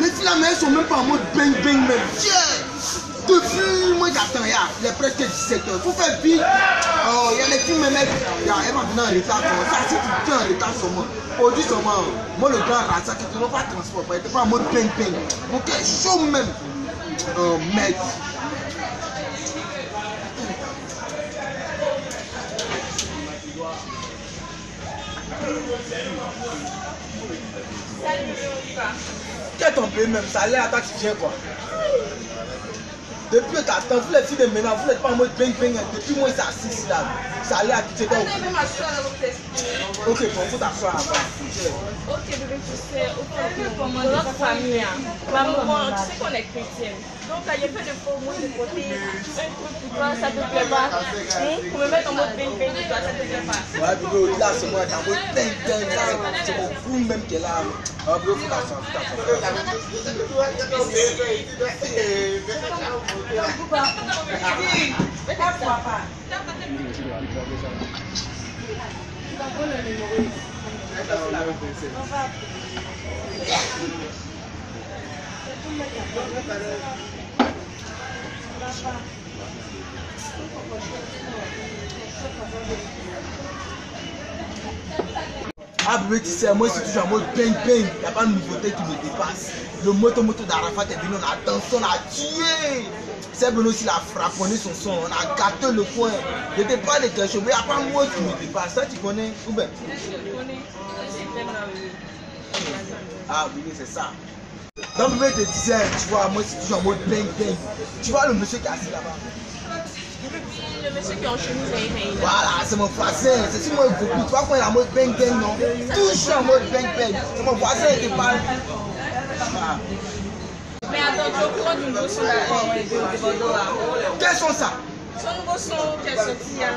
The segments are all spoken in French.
Les filles là, mais elles sont même pas en mode bang bang même. Tiens. Depuis, moi j'attends, ya, il est presque 17h. Faut faire vite. Oh, il y a les filles, même ya, elles vont venir en retard. Ça, si tu viens en retard moi. Aujourd'hui, sur moi, le grand rasa qui ne va pas transport, il était pas en mode bang bang. Mon cœur chaud même. Oh, mec. Quel ton pays même, ça a l'air à toi qui viens quoi. Depuis que t'attends, vous les filles de maintenant, vous n'êtes pas en mode bang bang. hein. Depuis moi, c'est assis là. Ça a l'air à quitter. Ok, bon, faut t'asseoir là-bas. Ok, bébé, tu sais, au fait, pour notre famille, hein, ma maman, tu sais qu'on est chrétienne. Donc, il y a fait de faux mots de côté, un truc pour toi, ça te plaît pas. Hein, Pour me mettre en mode bang bang, toi, ça te plaît pas. Ouais, bro, là, c'est moi, t'es en mode bang bang. Là, c'est mon fou même qui est là. Ah, bro, faut t'asseoir, faut t'asseoir. Ah bébé, tu sais, moi je suis toujours en mode bang bang. Il n'y a pas de nouveauté qui me dépasse. Le moto moto d'Arafat est venu, on a dansé, on a tué. C'est Benoît aussi, il a frapponné son son, on a gâté le coin. Je ne pas de quelque chose, mais il n'y a pas mot qui me dépasse. Ça, tu connais Ou bien Ah oui, c'est ça. Donc bébé te disait, tu vois, moi c'est toujours en mode bang bang. Tu vois le monsieur qui est assis là-bas? Le monsieur qui est en chemise et il Voilà, c'est mon voisin. C'est si moi beaucoup. Tu vois quand il est en mode bang bang, non? Toujours en mode bang bang. C'est mon voisin qui parle. Ah. Attends, tu du nouveau son de, Bordeaux là Quels sont ça? Son nouveau son qui est sorti, hein.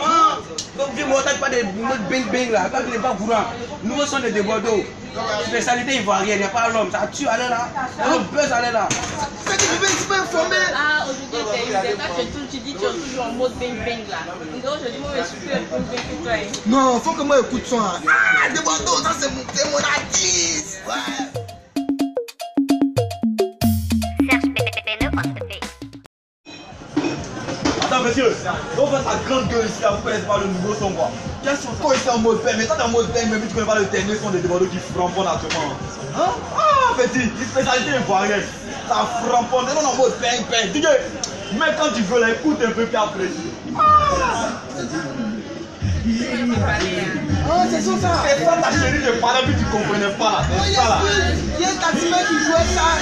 Ah, donc dis-moi, t'as pas de mode bing bing là, quand tu n'es pas courant. Nouveau son de Bordeaux. Spécialité ivoirienne, il n'y a pas l'homme. Ça tue, allez là. Le buzz, allez là. C'est que je vais pas informer. Ah, aujourd'hui, t'es usé. Toi, tu, tu dis que tu es toujours en mode bang bang là. Donc, aujourd'hui, moi, je suis plus un peu bang que toi. hein. Non, faut que moi écoute son. hein. Ah, de Bordeaux, ça c'est mon, c'est mon artiste. Ouais. Attends, monsieur, on va ta grande gueule ici, là, vous connaissez pas le nouveau son quoi. Quel son Toi, en mode mais toi, t'es en mode bang, mais tu connais pas le dernier son de Deborah qui framponne actuellement. Hein? Ah, petit, une spécialité ivoirienne. Ça framponne, non, en mode bang, bang. Dis mais quand tu veux, là, écoute un peu, puis apprécie. Oh, c'est ça. C'est ça, ta chérie, je parlais, puis tu comprenais pas là. Oh, C'est il y ça là. a il y a un taximan qui jouait ça.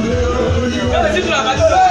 Oh, c'est un vrai